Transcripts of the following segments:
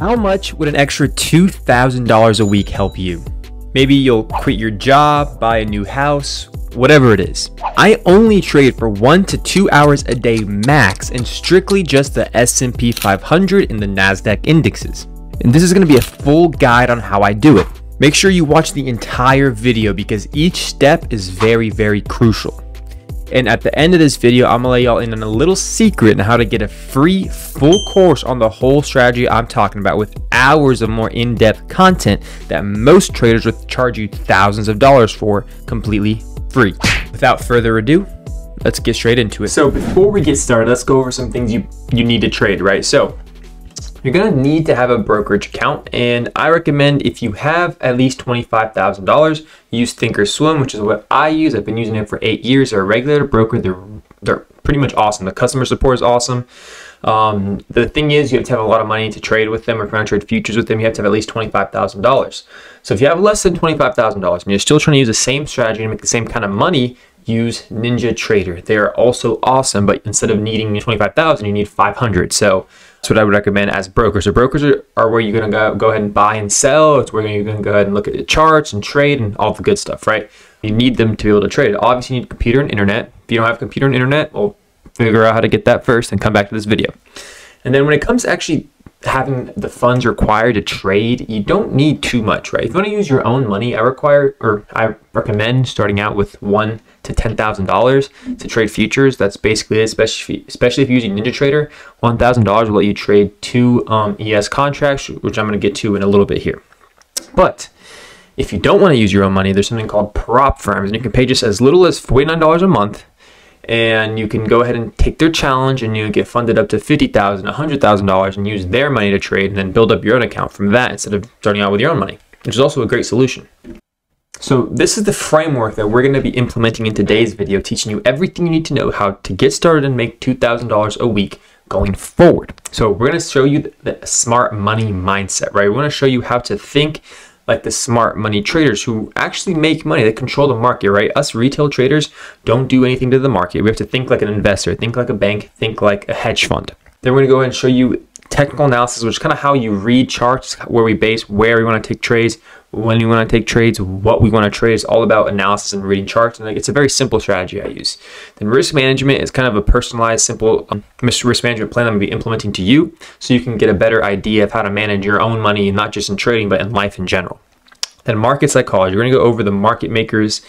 How much would an extra $2,000 a week help you? Maybe you'll quit your job, buy a new house, whatever it is. I only trade for 1 to 2 hours a day max and strictly just the S&P 500 and the Nasdaq indexes. And this is going to be a full guide on how I do it. Make sure you watch the entire video because each step is very very crucial. And at the end of this video, I'm gonna let y'all in on a little secret on how to get a free full course on the whole strategy I'm talking about with hours of more in-depth content that most traders would charge you thousands of dollars for completely free. Without further ado, let's get straight into it. So before we get started, let's go over some things you, you need to trade, right? So you're gonna need to have a brokerage account and I recommend if you have at least $25,000, use Thinkorswim, which is what I use. I've been using it for eight years. They're a regulated broker. They're, they're pretty much awesome. The customer support is awesome. Um, the thing is, you have to have a lot of money to trade with them. Or to trade futures with them, you have to have at least $25,000. So if you have less than $25,000 and you're still trying to use the same strategy and make the same kind of money, use Ninja Trader. They are also awesome, but instead of needing 25,000, you need 500. So that's what I would recommend as brokers. So brokers are, are where you're going to go, go ahead and buy and sell. It's where you're going to go ahead and look at the charts and trade and all the good stuff, right? You need them to be able to trade. Obviously, you need computer and internet. If you don't have a computer and internet, well, figure out how to get that first and come back to this video. And then when it comes to actually having the funds required to trade, you don't need too much, right? If you want to use your own money, I require or I recommend starting out with one to $10,000 to trade futures. That's basically it, especially, especially if you're using NinjaTrader. $1,000 will let you trade two um, ES contracts, which I'm going to get to in a little bit here. But if you don't want to use your own money, there's something called prop firms, and you can pay just as little as $49 a month and you can go ahead and take their challenge and you get funded up to $50,000, $100,000 and use their money to trade and then build up your own account from that instead of starting out with your own money, which is also a great solution. So this is the framework that we're going to be implementing in today's video, teaching you everything you need to know how to get started and make $2,000 a week going forward. So we're going to show you the, smart money mindset, right? We're going to show you how to think like the smart money traders who actually make money. They control the market, right? Us retail traders don't do anything to the market. We have to think like an investor, think like a bank, think like a hedge fund. Then we're going to go ahead and show you technical analysis, which is kind of how you read charts, where we base where we want to take trades, when we want to take trades, what we want to trade. It's all about analysis and reading charts. And it's a very simple strategy I use. Then risk management is kind of a personalized, simple um, risk management plan I'm going to be implementing to you so you can get a better idea of how to manage your own money, not just in trading, but in life in general. Then market psychology. We're going to go over the market makers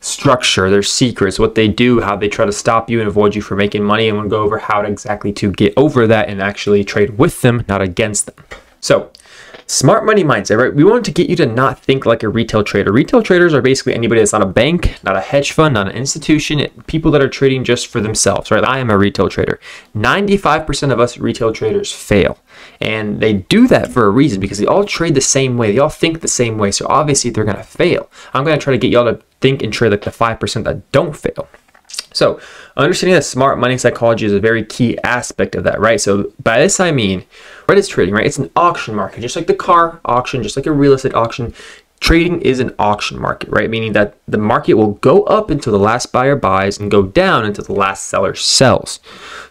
structure, their secrets, what they do, how they try to stop you and avoid you from making money, and we'll go over how to exactly to get over that and actually trade with them, not against them. So Smart money mindset, right? We want to get you to not think like a retail trader. Retail traders are basically anybody that's not a bank, not a hedge fund, not an institution, people that are trading just for themselves, right? I am a retail trader. 95% of us retail traders fail. And they do that for a reason because they all trade the same way. They all think the same way. So obviously they're going to fail. I'm going to try to get y'all to think and trade like the 5% that don't fail. So understanding that smart money psychology is a very key aspect of that, right? So by this I mean, right, it's trading, right? It's an auction market, just like the car auction, just like a real estate auction. Trading is an auction market, right? Meaning that the market will go up until the last buyer buys and go down until the last seller sells.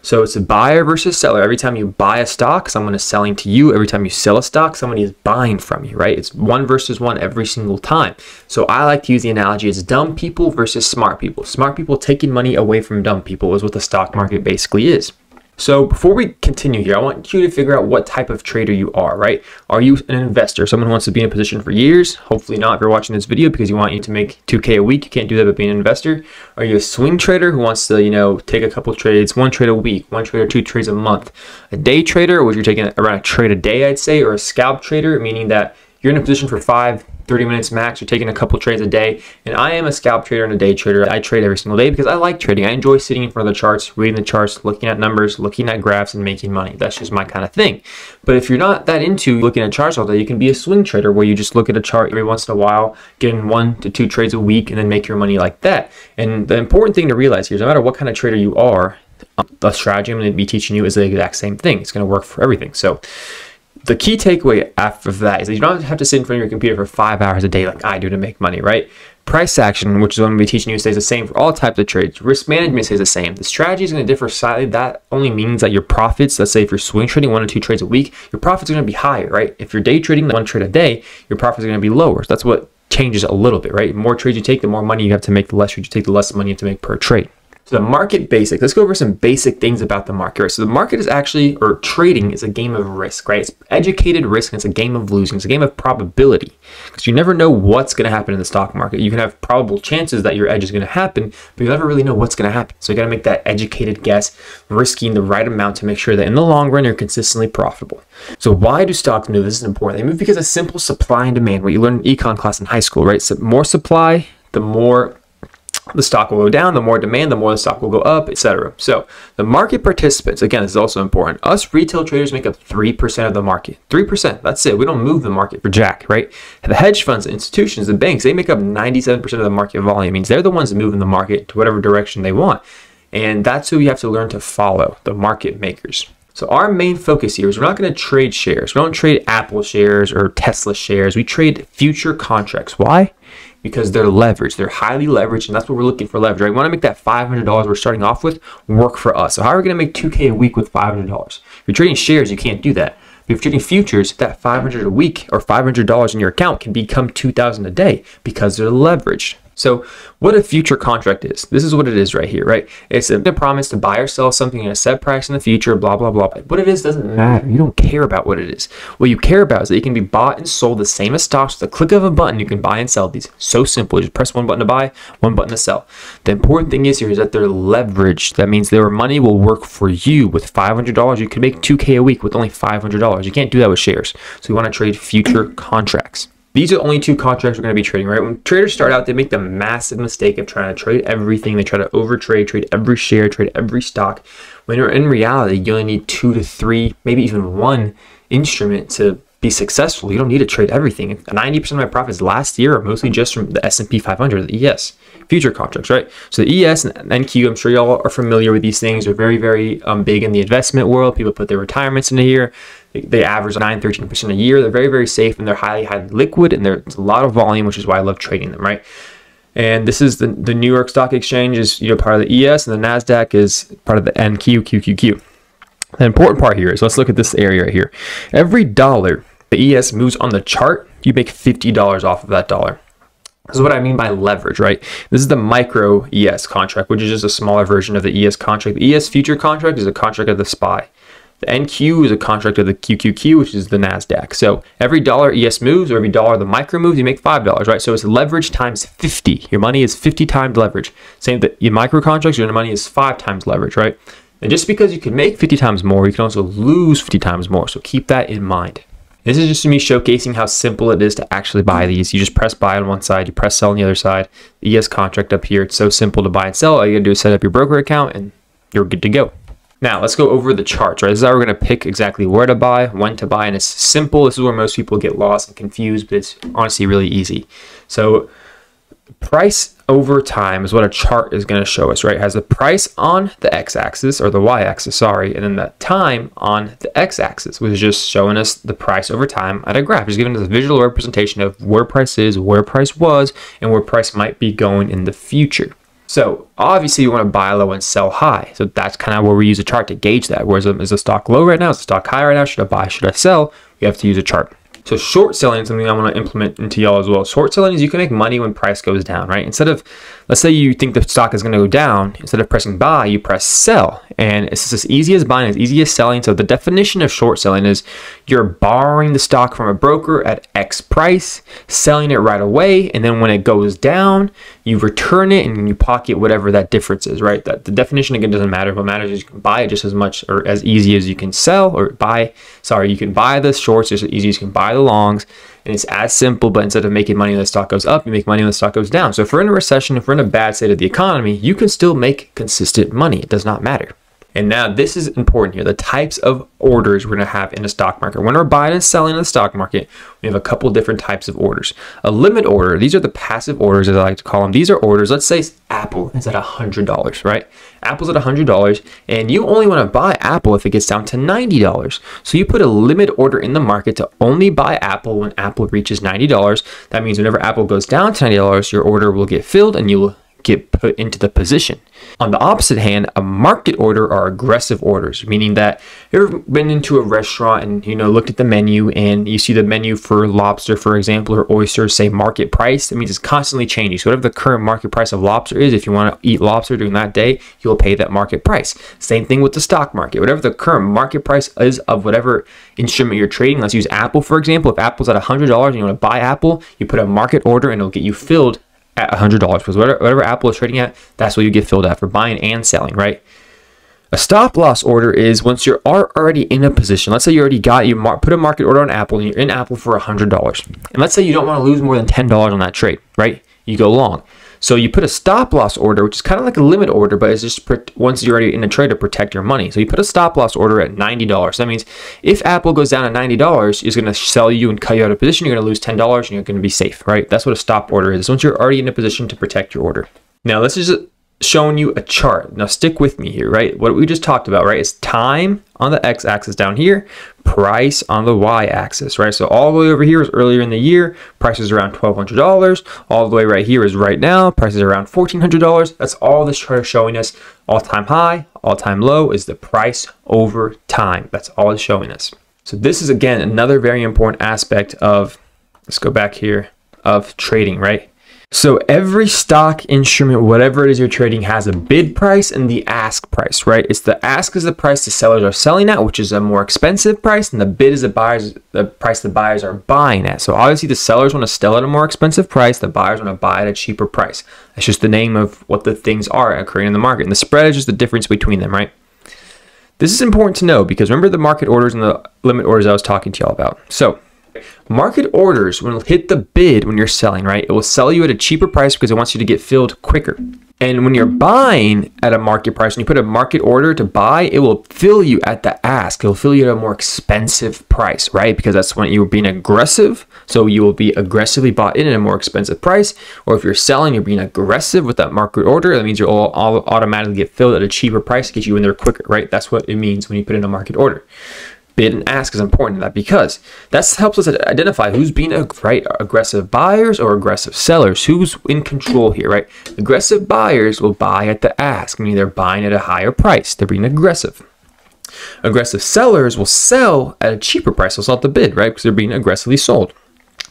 So it's a buyer versus seller. Every time you buy a stock, someone is selling to you. Every time you sell a stock, somebody is buying from you, right? It's one versus one every single time. So I like to use the analogy as dumb people versus smart people. Smart people taking money away from dumb people is what the stock market basically is. So before we continue here, I want you to figure out what type of trader you are, right? Are you an investor, someone who wants to be in a position for years? Hopefully not if you're watching this video because you want you to make 2K a week. You can't do that by being an investor. Are you a swing trader who wants to, you know, take a couple trades, one trade a week, one trade or two trades a month? A day trader, which you're taking around a trade a day, I'd say, or a scalp trader, meaning that you're in a position for five, 30 minutes max. You're taking a couple trades a day. And I am a scalp trader and a day trader. I trade every single day because I like trading. I enjoy sitting in front of the charts, reading the charts, looking at numbers, looking at graphs, and making money. That's just my kind of thing. But if you're not that into looking at charts all day, you can be a swing trader where you just look at a chart every once in a while, get in one to two trades a week, and then make your money like that. And the important thing to realize here is no matter what kind of trader you are, um, the strategy I'm going to be teaching you is the exact same thing. It's going to work for everything. So the key takeaway after that is that you don't have to sit in front of your computer for five hours a day like I do to make money, right? Price action, which is what I'm going to be teaching you, stays the same for all types of trades. Risk management stays the same. The strategy is going to differ slightly. That only means that your profits, let's say if you're swing trading one or two trades a week, your profits are going to be higher, right? If you're day trading one trade a day, your profits are going to be lower. So that's what changes a little bit, right? The more trades you take, the more money you have to make. The less trades you take, the less money you have to make per trade. So the market basics, let's go over some basic things about the market, right? So the market is actually, or trading is a game of risk, right? It's educated risk and it's a game of losing. It's a game of probability because you never know what's going to happen in the stock market. You can have probable chances that your edge is going to happen, but you never really know what's going to happen. So you got to make that educated guess, risking the right amount to make sure that in the long run, you're consistently profitable. So why do stocks move? This is important. They move because of simple supply and demand, what you learn in econ class in high school, right? So more supply, the more the stock will go down, the more demand, the more the stock will go up, etc. So the market participants, again, this is also important. Us retail traders make up 3% of the market. 3%, that's it. We don't move the market for jack, right? The hedge funds, institutions, the banks, they make up 97% of the market volume. It means they're the ones moving the market to whatever direction they want. And that's who you have to learn to follow, the market makers. So our main focus here is we're not going to trade shares. We don't trade Apple shares or Tesla shares. We trade future contracts. Why? Because they're leveraged. They're highly leveraged, and that's what we're looking for leverage. Right? We want to make that $500 we're starting off with work for us. So how are we going to make 2K a week with $500? If you're trading shares, you can't do that. If you're trading futures, that 500 a week or $500 in your account can become 2,000 a day because they're leveraged. So what a future contract is, this is what it is right here, right? It's a promise to buy or sell something at a set price in the future, blah, blah, blah. What it is doesn't matter. You don't care about what it is. What you care about is that it can be bought and sold the same as stocks with a click of a button. You can buy and sell these. So simple. You just press one button to buy, one button to sell. The important thing is here is that they're leveraged. That means their money will work for you. With $500, you can make 2K a week with only $500. You can't do that with shares. So you want to trade future contracts. These are the only two contracts we're going to be trading, right? When traders start out, they make the massive mistake of trying to trade everything. They try to overtrade, trade every share, trade every stock. When you're in reality, you only need two to three, maybe even one instrument to be successful. You don't need to trade everything. 90% of my profits last year are mostly just from the S&P 500, the ES, future contracts, right? So the ES and NQ, I'm sure y'all are familiar with these things. They're very, very um, big in the investment world. People put their retirements into here. They average 9, 13% a year. They're very, very safe and they're highly, highly liquid and there's a lot of volume, which is why I love trading them, right? And this is the, the New York Stock Exchange is you know part of the ES and the NASDAQ is part of the NQQQQ. The important part here is let's look at this area right here. Every dollar the ES moves on the chart, you make $50 off of that dollar. This is what I mean by leverage, right? This is the micro ES contract, which is just a smaller version of the ES contract. The ES future contract is a contract of the SPY. The NQ is a contract of the QQQ, which is the NASDAQ. So every dollar ES moves or every dollar the micro moves, you make $5, right? So it's leverage times 50. Your money is 50 times leverage. Same that your micro contracts, your money is five times leverage, right? And just because you can make 50 times more, you can also lose 50 times more. So keep that in mind. This is just to me showcasing how simple it is to actually buy these. You just press buy on one side, you press sell on the other side. The ES contract up here, it's so simple to buy and sell. All you gotta do is set up your broker account and you're good to go. Now let's go over the charts, right? This is how we're going to pick exactly where to buy, when to buy, and it's simple. This is where most people get lost and confused, but it's honestly really easy. So price over time is what a chart is going to show us, right? It has the price on the x-axis or the y-axis, sorry, and then the time on the x-axis, which is just showing us the price over time at a graph. It's giving us a visual representation of where price is, where price was, and where price might be going in the future. So obviously you want to buy low and sell high. So that's kind of where we use a chart to gauge that. Whereas um, is the stock low right now? Is the stock high right now? Should I buy? Should I sell? We have to use a chart. So short selling is something I want to implement into y'all as well. Short selling is you can make money when price goes down, right? Instead of, let's say you think the stock is going to go down, instead of pressing buy, you press sell. And it's as easy as buying, as easy as selling. So the definition of short selling is you're borrowing the stock from a broker at X price, selling it right away, and then when it goes down, you return it and you pocket whatever that difference is, right? That the definition again doesn't matter. What matters is you can buy it just as much or as easy as you can sell or buy. Sorry, you can buy the shorts just as easy as you can buy the longs. And it's as simple, but instead of making money when the stock goes up, you make money when the stock goes down. So if we're in a recession, if we're in a bad state of the economy, you can still make consistent money. It does not matter. And now this is important here. The types of orders we're to have in a stock market. When we're buying and selling in the stock market, we have a couple different types of orders. A limit order, these are the passive orders as I like to call them. These are orders, let's say Apple is at $100, right? Apple's at $100 and you only want to buy Apple if it gets down to $90. So you put a limit order in the market to only buy Apple when Apple reaches $90. That means whenever Apple goes down to $90, your order will get filled and you will get put into the position. On the opposite hand, a market order are aggressive orders, meaning that you've been into a restaurant and you know looked at the menu and you see the menu for lobster, for example, or oysters say market price. That means it's constantly changing. So whatever the current market price of lobster is, if you want to eat lobster during that day, you'll pay that market price. Same thing with the stock market. Whatever the current market price is of whatever instrument you're trading, let's use Apple for example. If Apple's at $100 and you want to buy Apple, you put a market order and it'll get you filled at $100 because whatever, whatever Apple is trading at, that's what you get filled at for buying and selling, right? A stop loss order is once you're already in a position. Let's say you already got you put a market order on Apple and you're in Apple for $100. And let's say you don't want to lose more than $10 on that trade, right? You go long. So you put a stop loss order, which is kind of like a limit order, but it's just once you're already in a trade to protect your money. So you put a stop loss order at $90. That means if Apple goes down to $90, it's going to sell you and cut you out of position. You're going to lose $10 and you're going to be safe, right? That's what a stop order is. Once you're already in a position to protect your order. Now, this is showing you a chart. Now stick with me here, right? What we just talked about, right, is time on the x-axis down here, price on the y-axis, right? So all the way over here is earlier in the year, price is around $1,200. All the way right here is right now, price is around $1,400. That's all this chart is showing us. All-time high, all-time low is the price over time. That's all it's showing us. So this is, again, another very important aspect of, let's go back here, of trading, right? So every stock instrument, whatever it is you're trading, has a bid price and the ask price, right? It's the ask is the price the sellers are selling at, which is a more expensive price, and the bid is the buyers the price the buyers are buying at. So obviously the sellers want to sell at a more expensive price, the buyers want to buy at a cheaper price. That's just the name of what the things are occurring in the market. And the spread is just the difference between them, right? This is important to know because remember the market orders and the limit orders I was talking to y'all about. So Market orders will hit the bid when you're selling, right? It will sell you at a cheaper price because it wants you to get filled quicker. And when you're buying at a market price and you put a market order to buy, it will fill you at the ask. It'll fill you at a more expensive price, right? Because that's when you're being aggressive. So you will be aggressively bought in at a more expensive price. Or if you're selling, you're being aggressive with that market order. That means you'll all, all automatically get filled at a cheaper price to get you in there quicker, right? That's what it means when you put in a market order bid and ask is important in that because that helps us identify who's being right aggressive buyers or aggressive sellers who's in control here right aggressive buyers will buy at the ask meaning they're buying at a higher price they're being aggressive aggressive sellers will sell at a cheaper price they'll sell at the bid right because they're being aggressively sold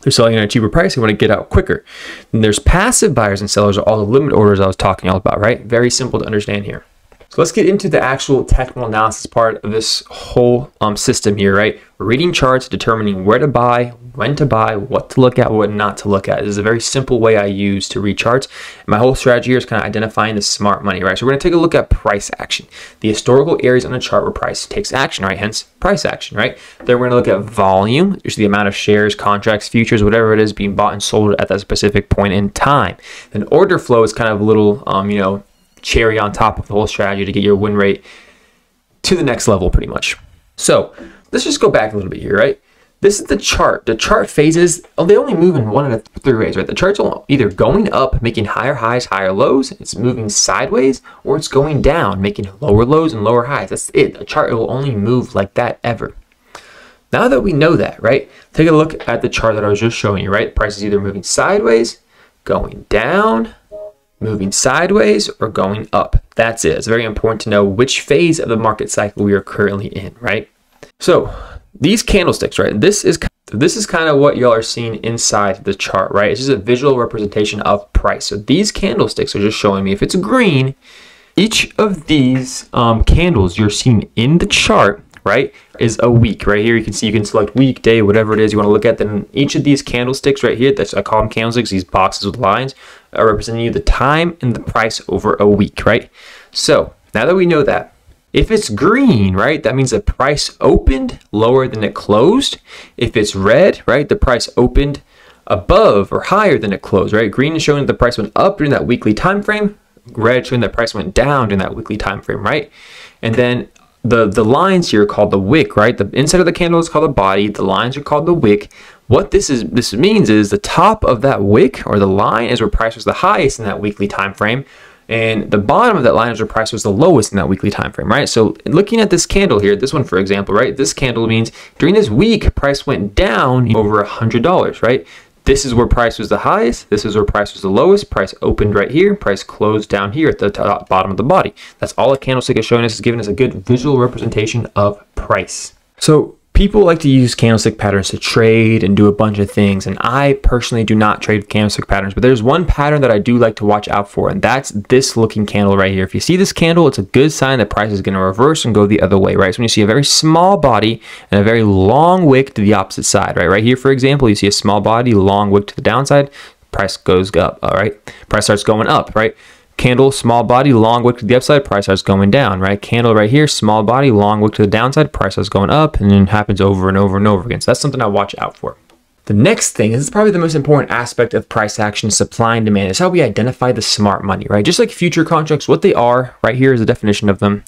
they're selling at a cheaper price. They want to get out quicker. And there's passive buyers and sellers are all the limit orders I was talking all about, right? Very simple to understand here. So let's get into the actual technical analysis part of this whole um, system here, right? Reading charts, determining where to buy, when to buy, what to look at, what not to look at. This is a very simple way I use to read charts. My whole strategy here is kind of identifying the smart money, right? So we're going to take a look at price action, the historical areas on a chart where price takes action, right? Hence price action, right? Then we're going to look at volume, which is the amount of shares, contracts, futures, whatever it is being bought and sold at that specific point in time. Then order flow is kind of a little, um, you know, cherry on top of the whole strategy to get your win rate to the next level pretty much. So let's just go back a little bit here, right? This is the chart. The chart phases, oh, they only move in one of the three ways, right? The chart's either going up, making higher highs, higher lows, it's moving sideways, or it's going down, making lower lows and lower highs. That's it. The chart will only move like that ever. Now that we know that, right? Take a look at the chart that I was just showing you, right? price is either moving sideways, going down, moving sideways or going up. That's it. It's very important to know which phase of the market cycle we are currently in, right? So these candlesticks, right? This is this is kind of what y'all are seeing inside the chart, right? It's just a visual representation of price. So these candlesticks are just showing me if it's green, each of these um, candles you're seeing in the chart right, is a week. Right here, you can see you can select week, day, whatever it is you want to look at. Then each of these candlesticks right here, that's I call them candlesticks, these boxes with lines, are representing you the time and the price over a week, right? So now that we know that, if it's green, right, that means the price opened lower than it closed. If it's red, right, the price opened above or higher than it closed, right? Green is showing that the price went up during that weekly time frame. Red showing that price went down during that weekly time frame, right? And then the, the lines here are called the wick, right? The inside of the candle is called the body. The lines are called the wick. What this is this means is the top of that wick or the line is where price was the highest in that weekly time frame and the bottom of that line is where price was the lowest in that weekly time frame, right? So looking at this candle here, this one for example, right? This candle means during this week price went down over a hundred dollars, right? This is where price was the highest. This is where price was the lowest. Price opened right here. Price closed down here at the top, uh, bottom of the body. That's all a candlestick is showing us is giving us a good visual representation of price. So people like to use candlestick patterns to trade and do a bunch of things and i personally do not trade candlestick patterns but there's one pattern that i do like to watch out for and that's this looking candle right here. If you see this candle it's a good sign that price is going to reverse and go the other way right? So when you see a very small body and a very long wick to the opposite side right? Right here for example you see a small body long wick to the downside price goes up all right? Price starts going up right Candle, small body, long wick to the upside, price starts going down, right? Candle right here, small body, long wick to the downside, price starts going up, and then happens over and over and over again. So that's something I watch out for. The next thing is probably the most important aspect of price action, supply and demand, is how we identify the smart money, right? Just like future contracts, what they are, right here is the definition of them.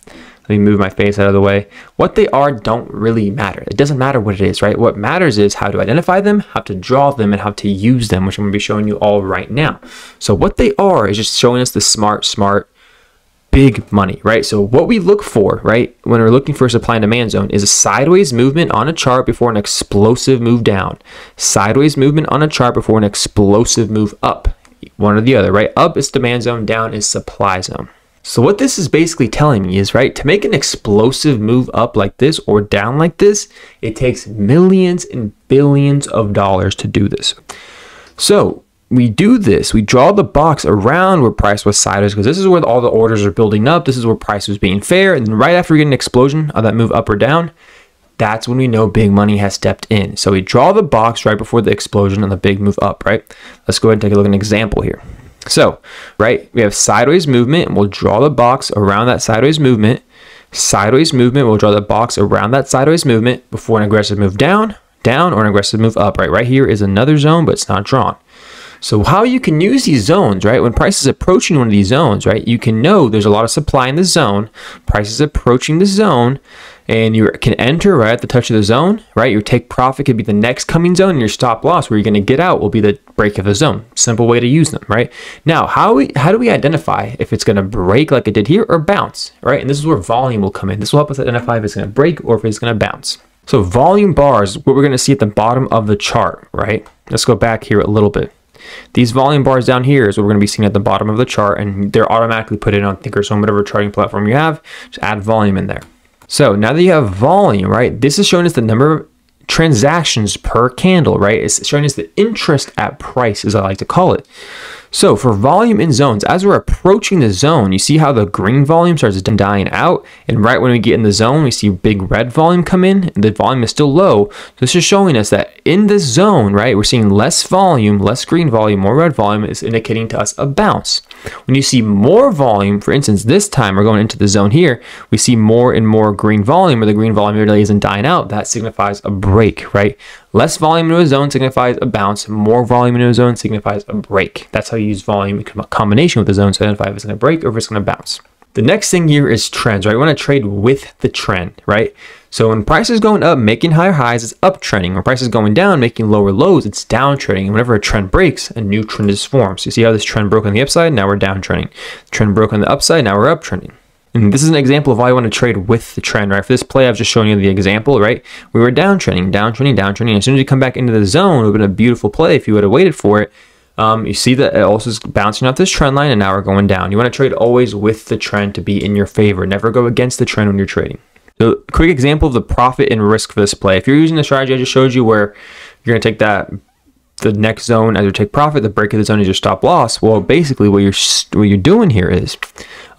Let me move my face out of the way. What they are don't really matter. It doesn't matter what it is, right? What matters is how to identify them, how to draw them, and how to use them, which I'm going to be showing you all right now. So what they are is just showing us the smart, smart, big money, right? So what we look for, right, when we're looking for a supply and demand zone is a sideways movement on a chart before an explosive move down. Sideways movement on a chart before an explosive move up. One or the other, right? Up is demand zone, down is supply zone. So what this is basically telling me is, right, to make an explosive move up like this or down like this, it takes millions and billions of dollars to do this. So we do this, we draw the box around where price was sideways because this is where all the orders are building up. This is where price was being fair. And then right after we get an explosion of that move up or down, that's when we know big money has stepped in. So we draw the box right before the explosion and the big move up, right? Let's go ahead and take a look at an example here. So, right, we have sideways movement, and we'll draw the box around that sideways movement. Sideways movement, we'll draw the box around that sideways movement before an aggressive move down, down, or an aggressive move up, right? Right here is another zone, but it's not drawn. So how you can use these zones, right? When price is approaching one of these zones, right? You can know there's a lot of supply in the zone. Price is approaching the zone and you can enter right at the touch of the zone, right? Your take profit could be the next coming zone and your stop loss where you're going to get out will be the break of the zone. Simple way to use them, right? Now, how we how do we identify if it's going to break like it did here or bounce, right? And this is where volume will come in. This will help us identify if it's going to break or if it's going to bounce. So volume bars, what we're going to see at the bottom of the chart, right? Let's go back here a little bit. These volume bars down here is what we're going to be seeing at the bottom of the chart, and they're automatically put in on Thinkorswim, whatever charting platform you have. Just add volume in there. So now that you have volume, right, this is showing us the number of transactions per candle, right? It's showing us the interest at price, as I like to call it. So for volume in zones, as we're approaching the zone, you see how the green volume starts dying out. And right when we get in the zone, we see big red volume come in. The volume is still low. So this is showing us that in this zone, right, we're seeing less volume, less green volume, more red volume is indicating to us a bounce. When you see more volume, for instance, this time we're going into the zone here, we see more and more green volume, or the green volume really isn't dying out. That signifies a break, right? Less volume into a zone signifies a bounce. More volume into a zone signifies a break. That's how you use volume in combination with the zone to identify if it's going to break or if it's going to bounce. The next thing here is trends, right? We want to trade with the trend, right? So when price is going up, making higher highs, it's uptrending. When price is going down, making lower lows, it's downtrending. And whenever a trend breaks, a new trend is formed. So you see how this trend broke on the upside, now we're downtrending. Trend broke on the upside, now we're uptrending. And this is an example of why you want to trade with the trend, right? For this play, I've just shown you the example, right? We were downtrending, downtrending, downtrending. As soon as you come back into the zone, it would have been a beautiful play if you would have waited for it. Um, you see that it also is bouncing off this trend line and now we're going down. You want to trade always with the trend to be in your favor. Never go against the trend when you're trading. So quick example of the profit and risk for this play. If you're using the strategy I just showed you where you're going to take that the next zone as your take profit, the break of the zone is your stop loss. Well, basically what you're what you're doing here is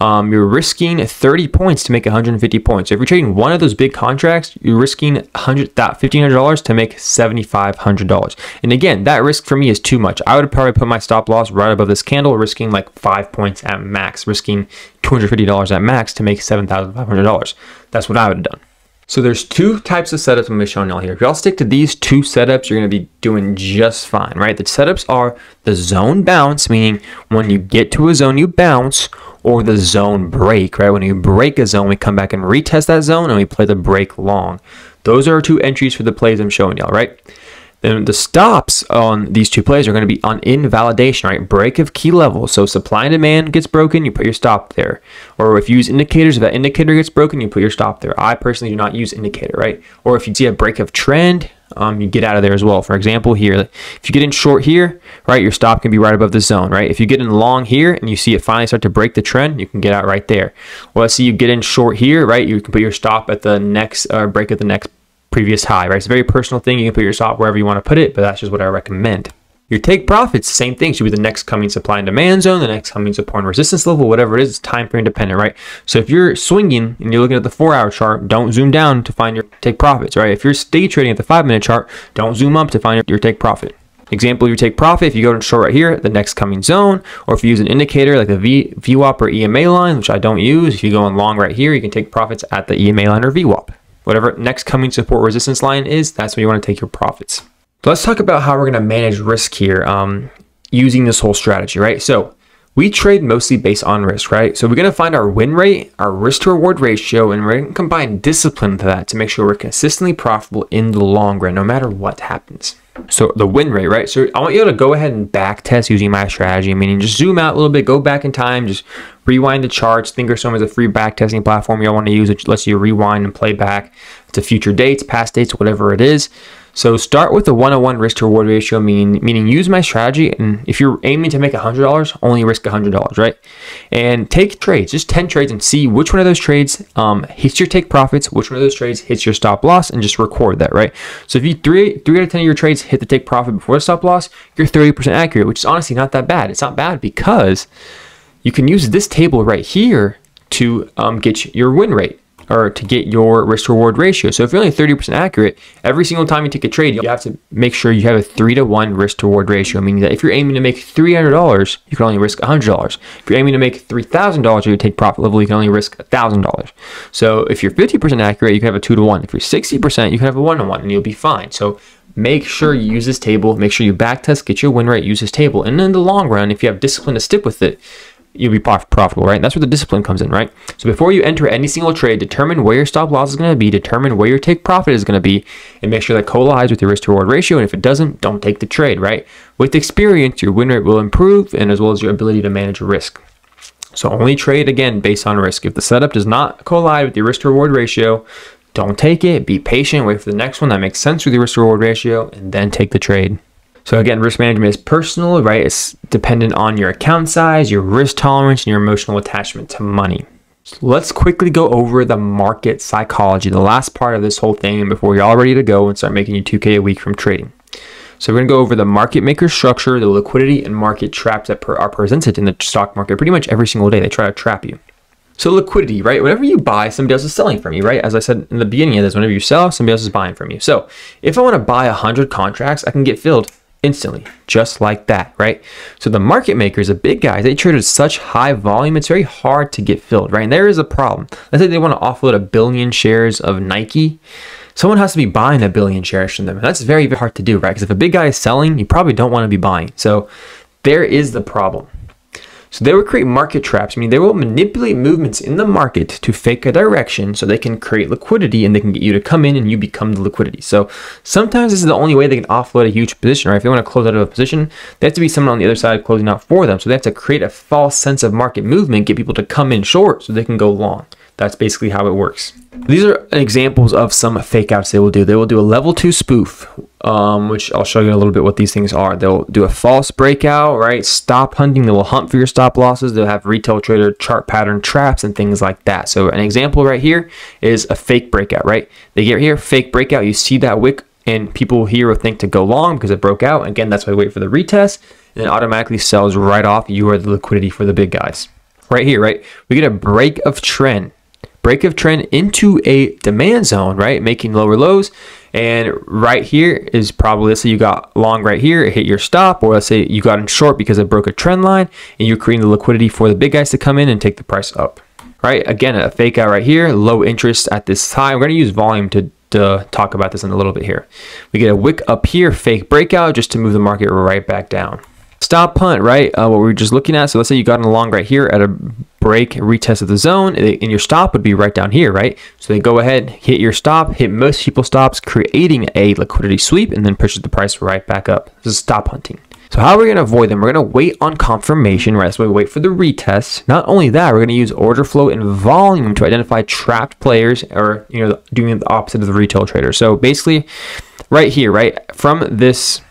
um, you're risking 30 points to make 150 points. So if you're trading one of those big contracts, you're risking $1,500 to make $7,500. And again, that risk for me is too much. I would probably put my stop loss right above this candle, risking like five points at max, risking $250 at max to make $7,500. That's what I would have done. So there's two types of setups I'm to be showing y'all here. If y'all stick to these two setups, you're going to be doing just fine, right? The setups are the zone bounce, meaning when you get to a zone, you bounce, or the zone break, right? When you break a zone, we come back and retest that zone and we play the break long. Those are our two entries for the plays I'm showing y'all, right? Then the stops on these two plays are going to be on invalidation, right? Break of key level. So supply and demand gets broken, you put your stop there. Or if you use indicators, if that indicator gets broken, you put your stop there. I personally do not use indicator, right? Or if you see a break of trend, um, you get out of there as well. For example, here, if you get in short here, right, your stop can be right above the zone, right? If you get in long here and you see it finally start to break the trend, you can get out right there. Well, let's see you get in short here, right? You can put your stop at the next, uh, break of the next previous high, right? It's a very personal thing. You can put your stop wherever you want to put it, but that's just what I recommend. Your take profits, same thing, should be the next coming supply and demand zone, the next coming support and resistance level, whatever it is, it's time frame dependent, right? So if you're swinging and you're looking at the four hour chart, don't zoom down to find your take profits, right? If you're day trading at the five minute chart, don't zoom up to find your take profit. Example, you take profit if you go to short right here, the next coming zone, or if you use an indicator like the v, VWAP or EMA line, which I don't use, if you go on long right here, you can take profits at the EMA line or VWAP. Whatever next coming support resistance line is, that's where you want to take your profits. Let's talk about how we're going to manage risk here um, using this whole strategy, right? So we trade mostly based on risk, right? So we're going to find our win rate, our risk to reward ratio, and we're going to combine discipline to that to make sure we're consistently profitable in the long run, no matter what happens. So the win rate, right? So I want you to go ahead and back test using my strategy, meaning just zoom out a little bit, go back in time, just rewind the charts. Thinkorswim is a free back testing platform you all want to use. It lets you rewind and play back to future dates, past dates, whatever it is. So start with a one-on-one risk to reward ratio, meaning meaning use my strategy. And if you're aiming to make $100, only risk $100, right? And take trades, just 10 trades, and see which one of those trades um, hits your take profits, which one of those trades hits your stop loss, and just record that, right? So if you three three out of 10 of your trades hit the take profit before the stop loss, you're 30% accurate, which is honestly not that bad. It's not bad because you can use this table right here to um, get your win rate or to get your risk reward ratio. So if you're only 30% accurate, every single time you take a trade, you have to make sure you have a three to one risk reward ratio, meaning that if you're aiming to make $300, you can only risk $100. If you're aiming to make $3,000 or you take profit level, you can only risk $1,000. So if you're 50% accurate, you can have a two to one. If you're 60%, you can have a one to one and you'll be fine. So make sure you use this table, make sure you back test, get your win rate, use this table. And in the long run, if you have discipline to stick with it, you'll be profitable, right? That's where the discipline comes in, right? So before you enter any single trade, determine where your stop loss is going to be, determine where your take profit is going to be, and make sure that collides with your risk to reward ratio. And if it doesn't, don't take the trade, right? With experience, your win rate will improve, and as well as your ability to manage risk. So only trade again based on risk. If the setup does not collide with your risk to reward ratio, don't take it. Be patient. Wait for the next one that makes sense with your risk to reward ratio, and then take the trade. So again, risk management is personal, right? It's dependent on your account size, your risk tolerance, and your emotional attachment to money. So let's quickly go over the market psychology, the last part of this whole thing before you're all ready to go and start making your 2K a week from trading. So we're to go over the market maker structure, the liquidity and market traps that are presented in the stock market pretty much every single day. They try to trap you. So liquidity, right? Whenever you buy, somebody else is selling from you, right? As I said in the beginning of this, whenever you sell, somebody else is buying from you. So if I want to buy 100 contracts, I can get filled instantly, just like that, right? So the market makers, the big guys, they trade at such high volume, it's very hard to get filled, right? And there is a problem. Let's say they want to offload a billion shares of Nike. Someone has to be buying a billion shares from them. And that's very, very hard to do, right? Because if a big guy is selling, you probably don't want to be buying. So there is the problem. So they will create market traps, meaning they will manipulate movements in the market to fake a direction so they can create liquidity and they can get you to come in and you become the liquidity. So sometimes this is the only way they can offload a huge position, right? If they want to close out of a position, they have to be someone on the other side closing out for them. So they have to create a false sense of market movement, get people to come in short so they can go long. That's basically how it works. These are examples of some fake outs they will do. They will do a level two spoof, um, which I'll show you a little bit what these things are. They'll do a false breakout, right? Stop hunting. They will hunt for your stop losses. They'll have retail trader chart pattern traps and things like that. So an example right here is a fake breakout, right? They get here, fake breakout. You see that wick and people here will think to go long because it broke out. Again, that's why I wait for the retest and it automatically sells right off. You are the liquidity for the big guys. Right here, right? We get a break of trend break of trend into a demand zone, right? Making lower lows. And right here is probably, let's say you got long right here, it hit your stop, or let's say you got in short because it broke a trend line and you're creating the liquidity for the big guys to come in and take the price up, right? Again, a fake out right here, low interest at this time. We're to use volume to, to talk about this in a little bit here. We get a wick up here, fake breakout just to move the market right back down. Stop hunt, right? Uh, what we are just looking at. So let's say you got in long right here at a break, retest of the zone, and your stop would be right down here, right? So they go ahead, hit your stop, hit most people stops, creating a liquidity sweep, and then pushes the price right back up. This is stop hunting. So how are we going to avoid them? We're going to wait on confirmation, right? So we wait for the retest. Not only that, we're going to use order flow and volume to identify trapped players or, you know, doing the opposite of the retail trader. So basically right here, right, from this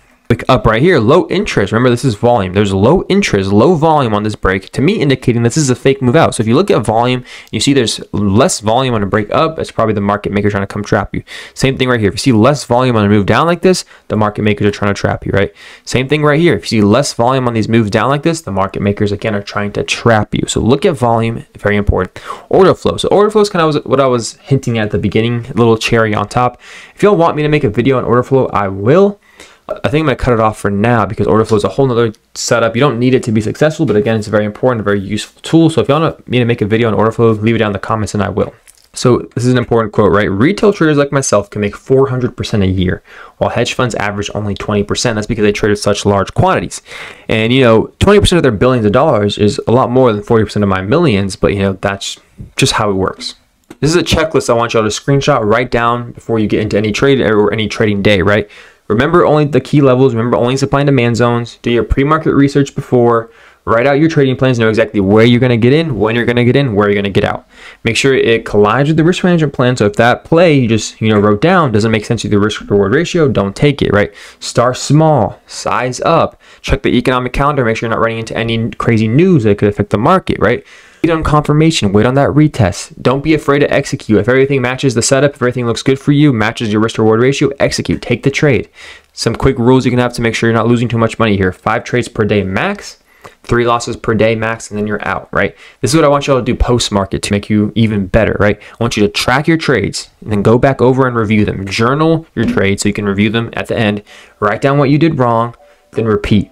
up right here, low interest. Remember, this is volume. There's low interest, low volume on this break, to me indicating this is a fake move out. So if you look at volume, you see there's less volume on a break up. It's probably the market maker trying to come trap you. Same thing right here. If you see less volume on a move down like this, the market makers are trying to trap you, right? Same thing right here. If you see less volume on these moves down like this, the market makers again are trying to trap you. So look at volume, very important. Order flow. So order flow is kind of what I was hinting at, at the beginning, little cherry on top. If y'all want me to make a video on order flow, I will. I think I'm to cut it off for now because order flow is a whole nother setup. You don't need it to be successful, but again, it's a very important, very useful tool. So if you want me to make a video on order flow, leave it down in the comments and I will. So this is an important quote, right? Retail traders like myself can make 400% a year, while hedge funds average only 20%. That's because they traded such large quantities. And, you know, 20% of their billions of dollars is a lot more than 40% of my millions, but, you know, that's just how it works. This is a checklist I want y'all to screenshot, write down before you get into any trade or any trading day, right? Remember only the key levels, remember only supply and demand zones, do your pre-market research before, write out your trading plans, know exactly where you're going to get in, when you're going to get in, where you're going to get out. Make sure it collides with the risk management plan. So if that play you just, you know, wrote down doesn't make sense with the risk reward ratio, don't take it, right? Start small, size up, check the economic calendar, make sure you're not running into any crazy news that could affect the market, right? Wait on confirmation, wait on that retest. Don't be afraid to execute. If everything matches the setup, if everything looks good for you, matches your risk reward ratio, execute, take the trade. Some quick rules you can have to make sure you're not losing too much money here. Five trades per day max, three losses per day max, and then you're out, right? This is what I want y'all to do post market to make you even better, right? I want you to track your trades and then go back over and review them. Journal your trades so you can review them at the end. Write down what you did wrong, then repeat.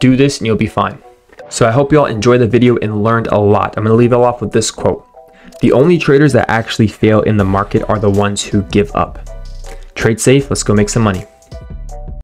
Do this and you'll be fine. So I hope you all enjoyed the video and learned a lot. I'm going to leave it off with this quote. The only traders that actually fail in the market are the ones who give up. Trade safe, let's go make some money.